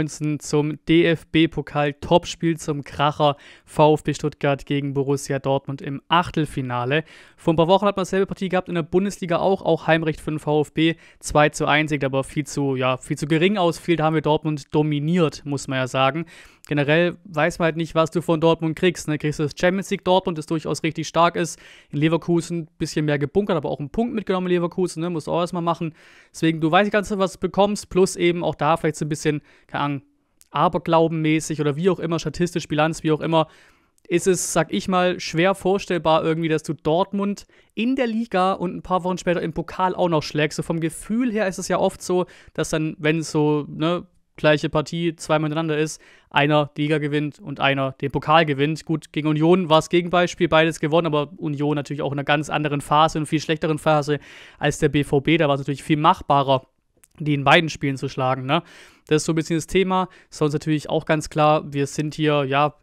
und 19 zum DFB-Pokal-Topspiel zum Kracher VfB Stuttgart gegen Borussia Dortmund im Achtelfinale. Vor ein paar Wochen hat man selbe Partie gehabt in der Bundesliga auch, auch Heimrecht für den VfB. 2 zu 1, aber viel zu, ja, viel zu gering ausfiel. Da haben wir Dortmund dominiert, muss man ja sagen. Generell weiß man halt nicht, was du von Dortmund kriegst. Ne? Kriegst du das Champions League Dortmund, das durchaus richtig stark ist. In Leverkusen ein bisschen mehr gebunkert, aber auch einen Punkt mitgenommen in Leverkusen, ne? Musst du auch erstmal machen. Deswegen, du weißt nicht ganz, was du bekommst, plus eben auch da vielleicht so ein bisschen, keine Ahnung, Aberglaubenmäßig oder wie auch immer, statistisch, Bilanz, wie auch immer, ist es, sag ich mal, schwer vorstellbar irgendwie, dass du Dortmund in der Liga und ein paar Wochen später im Pokal auch noch schlägst. So vom Gefühl her ist es ja oft so, dass dann, wenn es so, ne, gleiche Partie zweimal miteinander ist, einer die Liga gewinnt und einer den Pokal gewinnt. Gut, gegen Union war es Gegenbeispiel, beides gewonnen, aber Union natürlich auch in einer ganz anderen Phase, in einer viel schlechteren Phase als der BVB. Da war es natürlich viel machbarer, die in beiden Spielen zu schlagen. Ne? Das ist so ein bisschen das Thema. Sonst natürlich auch ganz klar, wir sind hier, ja,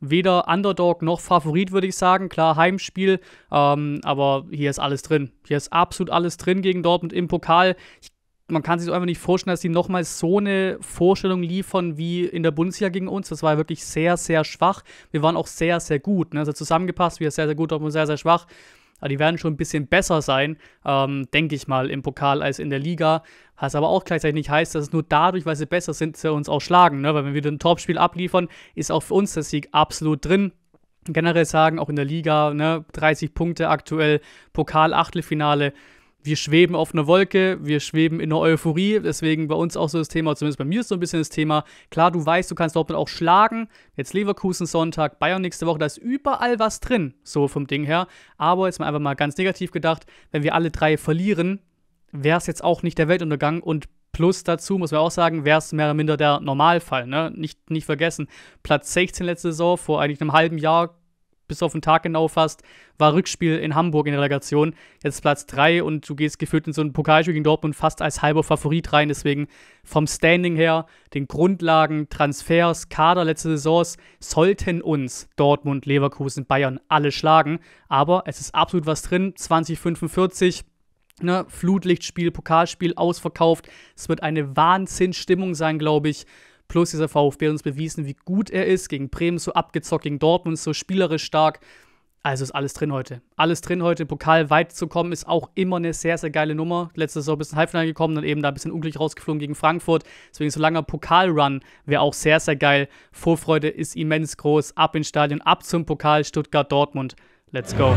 weder Underdog noch Favorit, würde ich sagen. Klar, Heimspiel, ähm, aber hier ist alles drin. Hier ist absolut alles drin gegen Dortmund im Pokal. Ich man kann sich so einfach nicht vorstellen, dass die nochmal so eine Vorstellung liefern wie in der Bundesliga gegen uns. Das war wirklich sehr, sehr schwach. Wir waren auch sehr, sehr gut. Ne? Also zusammengepasst, wir sehr, sehr gut, aber sehr, sehr schwach. Aber die werden schon ein bisschen besser sein, ähm, denke ich mal, im Pokal als in der Liga. Was aber auch gleichzeitig nicht heißt, dass es nur dadurch, weil sie besser sind, sie uns auch schlagen. Ne? Weil wenn wir ein Topspiel abliefern, ist auch für uns der Sieg absolut drin generell sagen, auch in der Liga, ne, 30 Punkte aktuell, Pokal-Achtelfinale wir schweben auf einer Wolke, wir schweben in einer Euphorie. Deswegen bei uns auch so das Thema, zumindest bei mir ist so ein bisschen das Thema. Klar, du weißt, du kannst Dortmund auch schlagen. Jetzt Leverkusen Sonntag, Bayern nächste Woche, da ist überall was drin, so vom Ding her. Aber jetzt mal einfach mal ganz negativ gedacht, wenn wir alle drei verlieren, wäre es jetzt auch nicht der Weltuntergang und Plus dazu muss man auch sagen, wäre es mehr oder minder der Normalfall. Ne? Nicht, nicht vergessen, Platz 16 letzte Saison, vor eigentlich einem halben Jahr bis auf den Tag genau fast, war Rückspiel in Hamburg in der Relegation. Jetzt Platz 3 und du gehst gefühlt in so ein Pokalspiel gegen Dortmund fast als halber Favorit rein. Deswegen vom Standing her, den Grundlagen, Transfers, Kader letzte Saisons sollten uns Dortmund, Leverkusen, Bayern alle schlagen. Aber es ist absolut was drin. 2045. Ne, Flutlichtspiel, Pokalspiel ausverkauft. Es wird eine Wahnsinnsstimmung sein, glaube ich. Plus dieser VfB hat uns bewiesen, wie gut er ist. Gegen Bremen so abgezockt, gegen Dortmund so spielerisch stark. Also ist alles drin heute. Alles drin heute. Pokal weit zu kommen ist auch immer eine sehr, sehr geile Nummer. Letztes Saison ein bisschen Halbfinale gekommen, dann eben da ein bisschen unglücklich rausgeflogen gegen Frankfurt. Deswegen so langer Pokalrun wäre auch sehr, sehr geil. Vorfreude ist immens groß. Ab ins Stadion, ab zum Pokal Stuttgart-Dortmund. Let's go.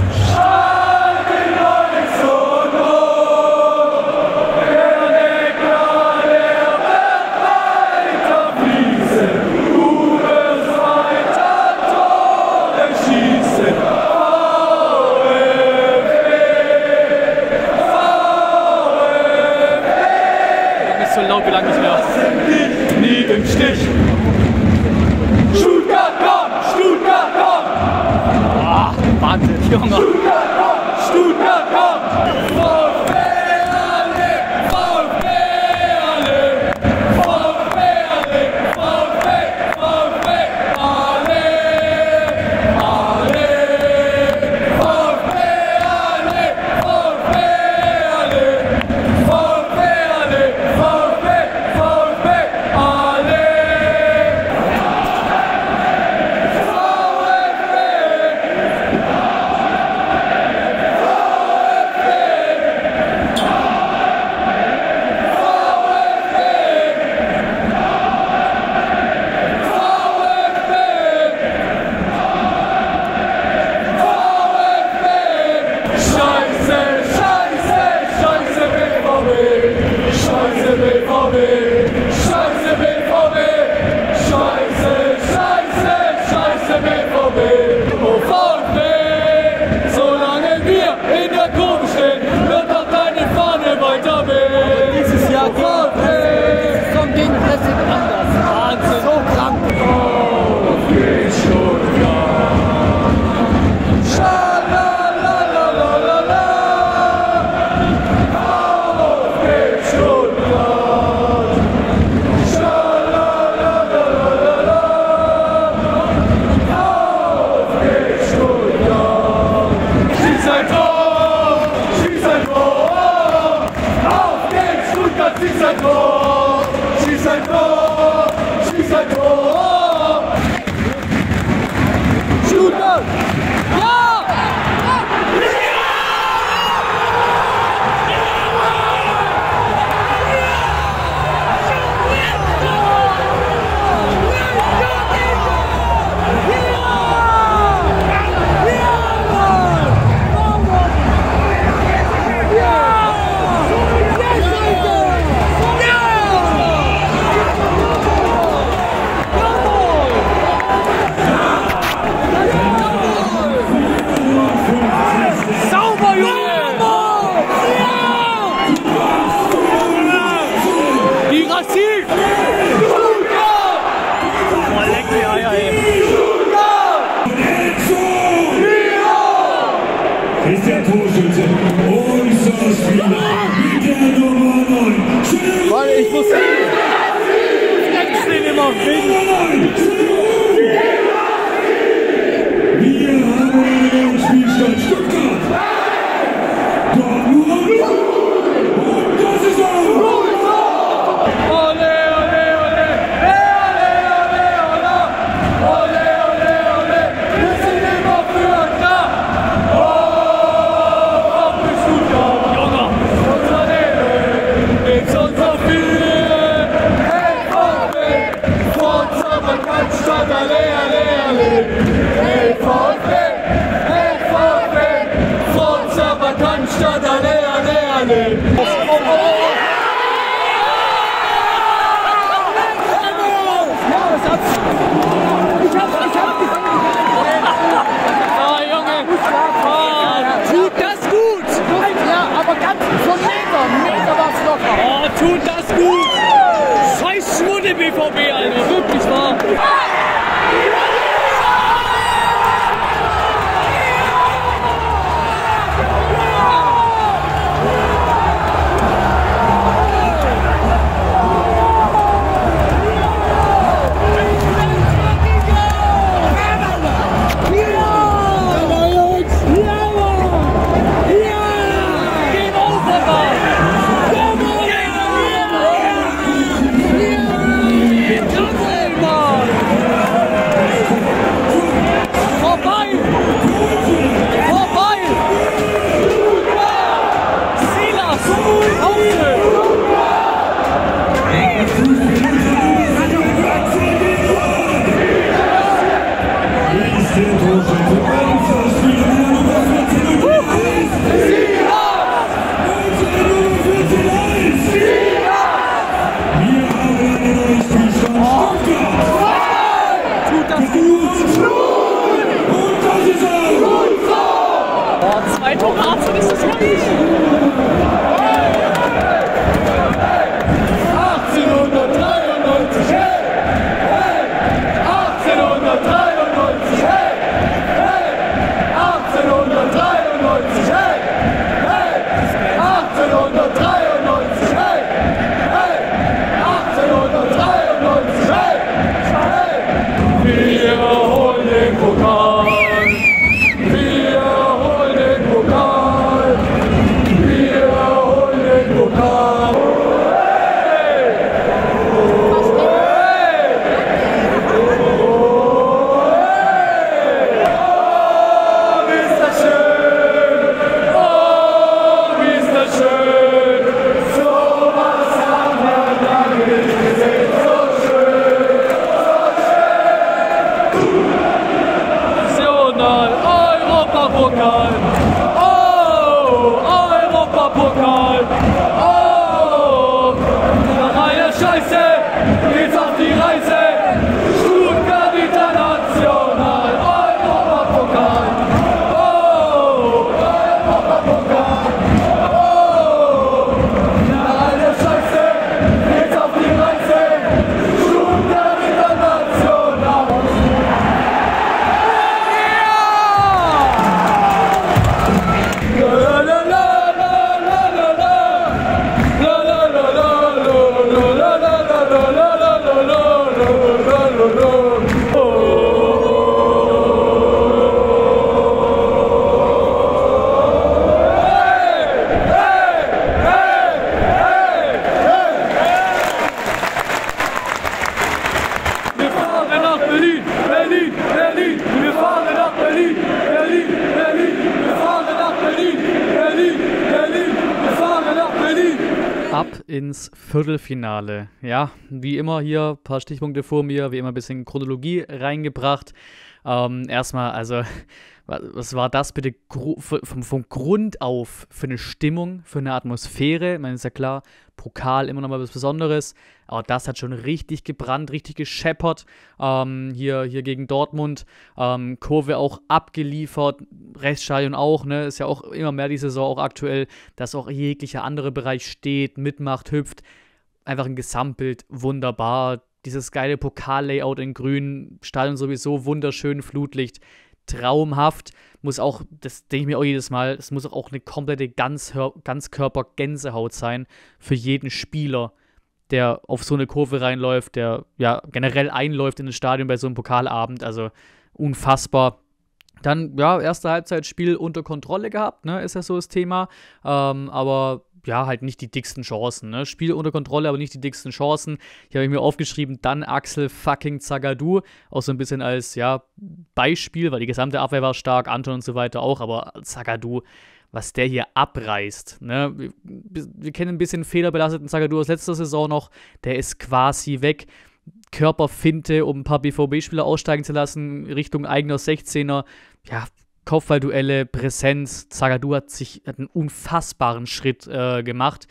Ins Viertelfinale. Ja, wie immer hier ein paar Stichpunkte vor mir, wie immer ein bisschen Chronologie reingebracht. Ähm, erstmal, also, was war das bitte vom, vom Grund auf für eine Stimmung, für eine Atmosphäre? Ich meine, ist ja klar, Pokal immer noch mal was Besonderes, aber das hat schon richtig gebrannt, richtig gescheppert. Ähm, hier, hier gegen Dortmund. Ähm, Kurve auch abgeliefert, Reststadion auch, ne? Ist ja auch immer mehr die Saison auch aktuell, dass auch jeglicher andere Bereich steht, mitmacht, hüpft. Einfach ein Gesamtbild wunderbar dieses geile Pokal-Layout in grün, Stadion sowieso wunderschön, Flutlicht, traumhaft. Muss auch, das denke ich mir auch jedes Mal, es muss auch eine komplette Ganzkörper-Gänsehaut sein für jeden Spieler, der auf so eine Kurve reinläuft, der ja generell einläuft in ein Stadion bei so einem Pokalabend. Also unfassbar. Dann, ja, erste Halbzeitspiel unter Kontrolle gehabt, ne, ist ja so das Thema. Ähm, aber ja, halt nicht die dicksten Chancen. Ne? Spiel unter Kontrolle, aber nicht die dicksten Chancen. Hier habe ich mir aufgeschrieben, dann Axel fucking Zagadou. Auch so ein bisschen als, ja, Beispiel, weil die gesamte Abwehr war stark, Anton und so weiter auch, aber Zagadou, was der hier abreißt. Ne? Wir, wir kennen ein bisschen fehlerbelasteten Zagadou aus letzter Saison noch. Der ist quasi weg. Körperfinte, um ein paar BVB-Spieler aussteigen zu lassen, Richtung eigener 16er. Ja, Kopfballduelle, Präsenz. Zagadou hat sich hat einen unfassbaren Schritt äh, gemacht.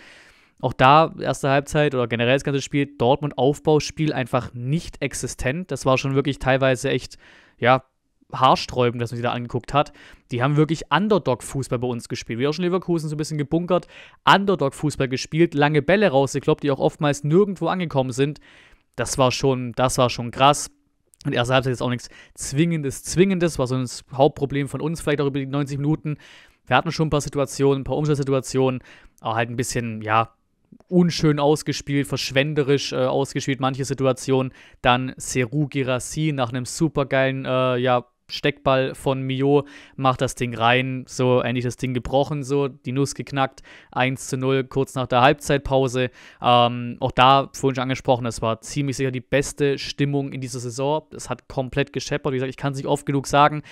Auch da, erste Halbzeit oder generell das ganze Spiel, Dortmund Aufbauspiel einfach nicht existent. Das war schon wirklich teilweise echt, ja, haarsträubend, dass man sich da angeguckt hat. Die haben wirklich Underdog-Fußball bei uns gespielt. Wie auch schon Leverkusen so ein bisschen gebunkert. Underdog-Fußball gespielt, lange Bälle rausgekloppt, die auch oftmals nirgendwo angekommen sind. Das war schon, das war schon krass. Und erste Halbzeit ist auch nichts Zwingendes, Zwingendes, war so das Hauptproblem von uns, vielleicht auch über die 90 Minuten. Wir hatten schon ein paar Situationen, ein paar Umschaltsituationen, aber halt ein bisschen, ja, unschön ausgespielt, verschwenderisch äh, ausgespielt, manche Situationen. Dann Seru Girassi nach einem supergeilen, äh, ja, Steckball von Mio, macht das Ding rein, so endlich das Ding gebrochen, so die Nuss geknackt, 1 zu 0 kurz nach der Halbzeitpause. Ähm, auch da, vorhin schon angesprochen, es war ziemlich sicher die beste Stimmung in dieser Saison. Es hat komplett gescheppert, wie gesagt, ich kann es nicht oft genug sagen.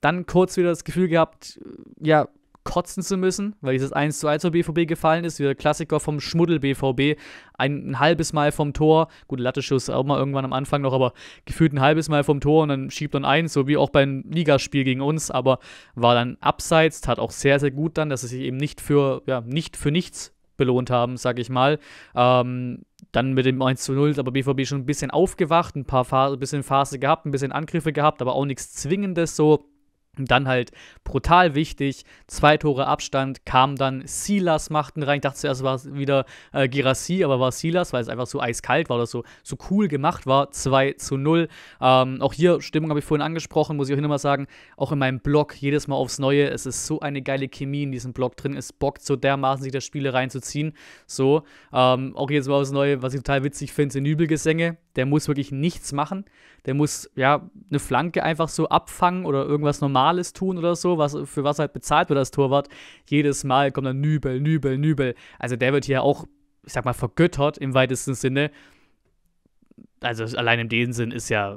Dann kurz wieder das Gefühl gehabt, ja, kotzen zu müssen, weil dieses 1 zu 1 zur BVB gefallen ist. Wieder Klassiker vom Schmuddel-BVB. Ein, ein, halbes Mal vom Tor. Gut, Latteschuss auch mal irgendwann am Anfang noch, aber gefühlt ein halbes Mal vom Tor und dann schiebt dann ein, so wie auch beim Ligaspiel gegen uns, aber war dann abseits, tat auch sehr, sehr gut dann, dass sie sich eben nicht für, ja, nicht für nichts belohnt haben, sag ich mal. Ähm, dann mit dem 1 zu 0 aber BVB schon ein bisschen aufgewacht, ein paar Phase, ein bisschen Phase gehabt, ein bisschen Angriffe gehabt, aber auch nichts Zwingendes so. Und dann halt brutal wichtig, zwei Tore Abstand, kam dann Silas, machten rein. Ich dachte zuerst war es wieder äh, Girassi, aber war Silas, weil es einfach so eiskalt war oder so, so cool gemacht war. 2 zu 0. Ähm, auch hier, Stimmung habe ich vorhin angesprochen, muss ich auch nochmal sagen, auch in meinem Blog jedes Mal aufs Neue. Es ist so eine geile Chemie in diesem Blog drin. Es bockt so dermaßen, sich das Spiele reinzuziehen. So, ähm, auch jedes Mal aufs Neue, was ich total witzig finde, sind Übelgesänge. Der muss wirklich nichts machen. Der muss, ja, eine Flanke einfach so abfangen oder irgendwas Normales tun oder so, was, für was halt bezahlt wird als Torwart. Jedes Mal kommt dann Nübel, Nübel, Nübel. Also der wird hier auch, ich sag mal, vergöttert im weitesten Sinne. Also allein in dem Sinn ist ja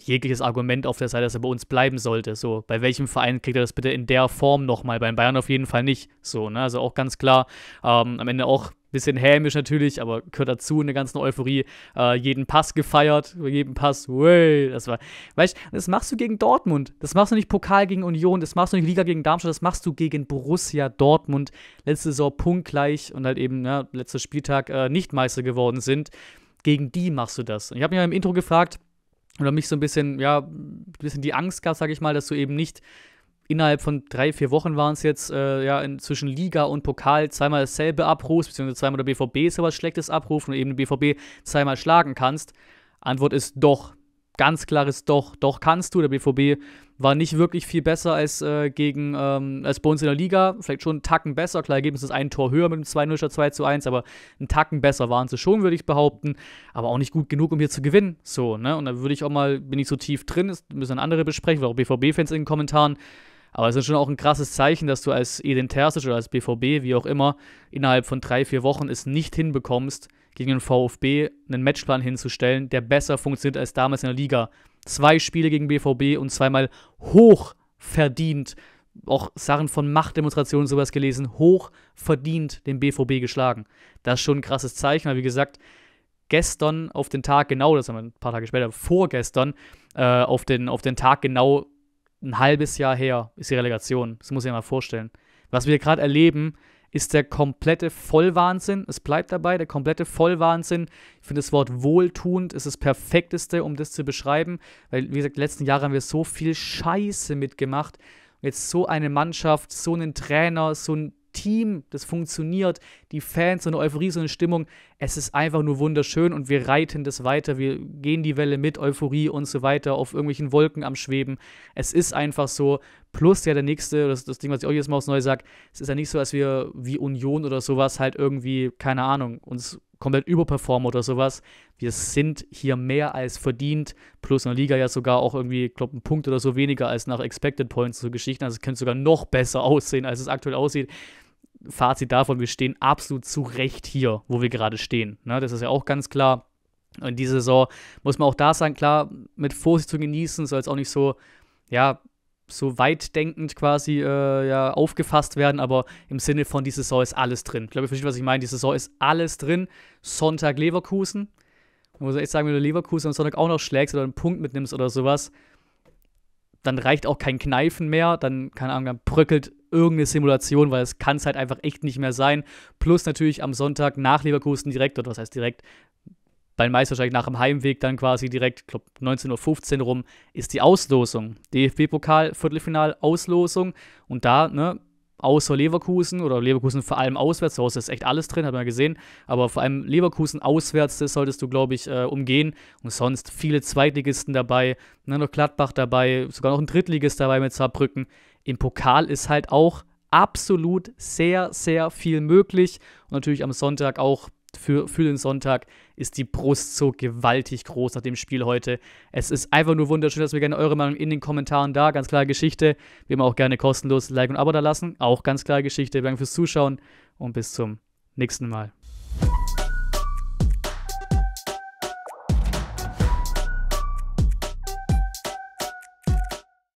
jegliches Argument auf der Seite, dass er bei uns bleiben sollte. So, bei welchem Verein kriegt er das bitte in der Form nochmal? Beim Bayern auf jeden Fall nicht. So, ne? Also auch ganz klar, ähm, am Ende auch bisschen hämisch natürlich, aber gehört dazu in der ganzen Euphorie. Äh, jeden Pass gefeiert, jeden Pass, wey, das war, weißt du, das machst du gegen Dortmund. Das machst du nicht Pokal gegen Union, das machst du nicht Liga gegen Darmstadt, das machst du gegen Borussia Dortmund. Letzte Saison punktgleich und halt eben, ja, letzter Spieltag äh, nicht Meister geworden sind. Gegen die machst du das. Und ich habe mich ja im Intro gefragt, oder mich so ein bisschen, ja, ein bisschen die Angst gab, sag ich mal, dass du eben nicht innerhalb von drei, vier Wochen waren es jetzt, äh, ja, zwischen Liga und Pokal zweimal dasselbe abrufst, beziehungsweise zweimal der BVB sowas Schlechtes abruft und eben den BVB zweimal schlagen kannst. Antwort ist doch. Ganz klares Doch. Doch kannst du. Der BVB war nicht wirklich viel besser als äh, gegen ähm, als bei uns in der Liga. Vielleicht schon einen Tacken besser. Klar, Ergebnis ist ein Tor höher mit dem 2-0 statt 2 zu 1, aber einen Tacken besser waren sie schon, würde ich behaupten. Aber auch nicht gut genug, um hier zu gewinnen. So, ne? Und da würde ich auch mal, bin ich so tief drin, das müssen andere besprechen, auch BVB-Fans in den Kommentaren. Aber es ist schon auch ein krasses Zeichen, dass du als Edin Terzic oder als BVB, wie auch immer, innerhalb von drei, vier Wochen es nicht hinbekommst, gegen den VfB einen Matchplan hinzustellen, der besser funktioniert als damals in der Liga. Zwei Spiele gegen BVB und zweimal hoch verdient, auch Sachen von Machtdemonstrationen und sowas gelesen, hoch verdient den BVB geschlagen. Das ist schon ein krasses Zeichen, weil wie gesagt, gestern auf den Tag genau, das haben wir ein paar Tage später, vorgestern, äh, auf, den, auf den Tag genau ein halbes Jahr her ist die Relegation. Das muss ich mir mal vorstellen. Was wir gerade erleben, ist der komplette Vollwahnsinn. Es bleibt dabei, der komplette Vollwahnsinn. Ich finde das Wort wohltuend ist das perfekteste, um das zu beschreiben, weil, wie gesagt, die letzten Jahre haben wir so viel Scheiße mitgemacht. Jetzt so eine Mannschaft, so einen Trainer, so ein Team, das funktioniert, die Fans, so eine Euphorie, so eine Stimmung. Es ist einfach nur wunderschön und wir reiten das weiter. Wir gehen die Welle mit Euphorie und so weiter auf irgendwelchen Wolken am Schweben. Es ist einfach so. Plus ja der nächste, das, das Ding, was ich euch jetzt mal aufs Neue sage, es ist ja nicht so, dass wir wie Union oder sowas halt irgendwie, keine Ahnung, uns komplett überperformen oder sowas. Wir sind hier mehr als verdient, plus in der Liga ja sogar auch irgendwie, ich glaube, ein Punkt oder so weniger als nach Expected Points, so Geschichten. Also es könnte sogar noch besser aussehen, als es aktuell aussieht. Fazit davon, wir stehen absolut zu Recht hier, wo wir gerade stehen. Ne? Das ist ja auch ganz klar. Und diese Saison muss man auch da sagen, klar, mit Vorsicht zu genießen, soll es auch nicht so, ja, so weitdenkend quasi äh, ja, aufgefasst werden, aber im Sinne von, die Saison ist alles drin. Ich glaube, ihr versteht, was ich meine. Die Saison ist alles drin. Sonntag Leverkusen. Ich muss echt sagen, wenn du Leverkusen am Sonntag auch noch schlägst oder einen Punkt mitnimmst oder sowas, dann reicht auch kein Kneifen mehr. Dann, keine Ahnung, dann bröckelt irgendeine Simulation, weil es kann es halt einfach echt nicht mehr sein. Plus natürlich am Sonntag nach Leverkusen direkt, oder was heißt direkt, bei meist wahrscheinlich nach dem Heimweg dann quasi direkt, ich glaube 19.15 Uhr rum, ist die Auslosung. DFB-Pokal, Viertelfinal, Auslosung. Und da, ne, außer Leverkusen oder Leverkusen vor allem auswärts, zu ist echt alles drin, hat man gesehen, aber vor allem Leverkusen auswärts, das solltest du, glaube ich, äh, umgehen. Und sonst viele Zweitligisten dabei, ne, noch Gladbach dabei, sogar noch ein Drittligist dabei mit Saarbrücken. Im Pokal ist halt auch absolut sehr, sehr viel möglich. Und natürlich am Sonntag auch für, für den Sonntag ist die Brust so gewaltig groß nach dem Spiel heute. Es ist einfach nur wunderschön, dass wir gerne eure Meinung in den Kommentaren da. Ganz klare Geschichte. Wir haben auch gerne kostenlos Like und Abo da lassen. Auch ganz klare Geschichte. Danke fürs Zuschauen und bis zum nächsten Mal.